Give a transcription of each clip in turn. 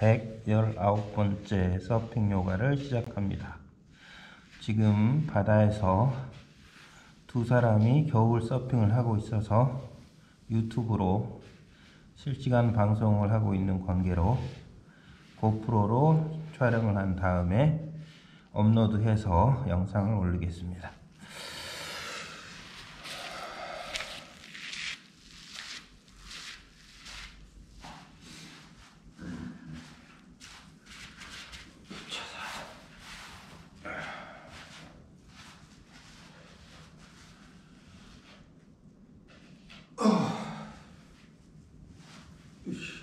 119번째 서핑 요가를 시작합니다. 지금 바다에서 두 사람이 겨울 서핑을 하고 있어서 유튜브로 실시간 방송을 하고 있는 관계로 고프로로 촬영을 한 다음에 업로드해서 영상을 올리겠습니다. Üç.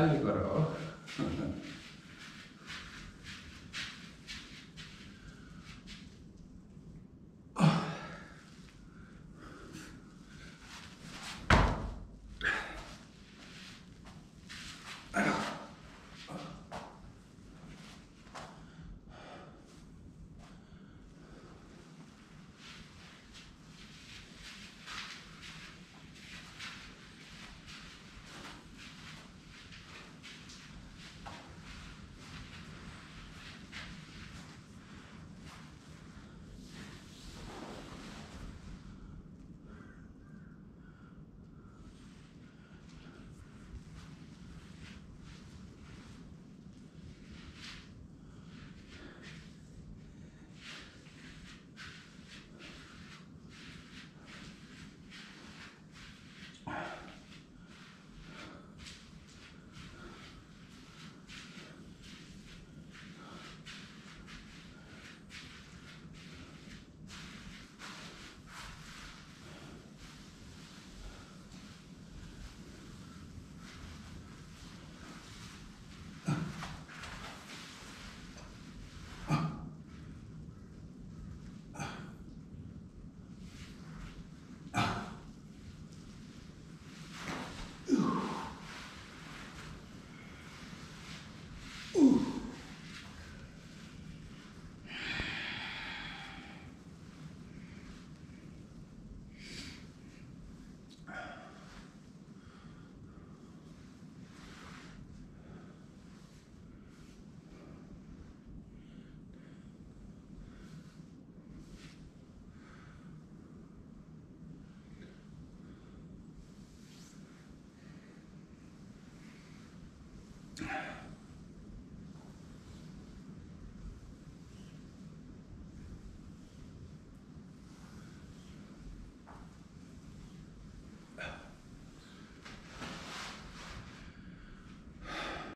빨리 걸어?